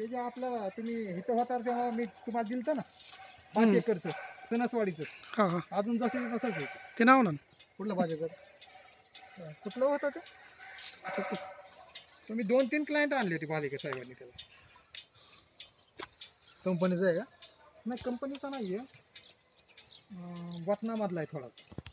ते जे आपलं तुम्ही इथं होता तेव्हा मी तुम्हाला दिलं ना पाच एकरचं सणसवाडीचं. हा हा. अजून जसं तसंच आहे. ते नाव ना. कुठलं भाजी कर कुठलं होतं ते? आता ते- तुम्ही दोन तीन क्लायंट आणले होते भालेकर साहेबांनी त्याला. कंपनीचं आहे का? नाही कंपनीचा नाही आहे वतनामधला आहे थोडासा.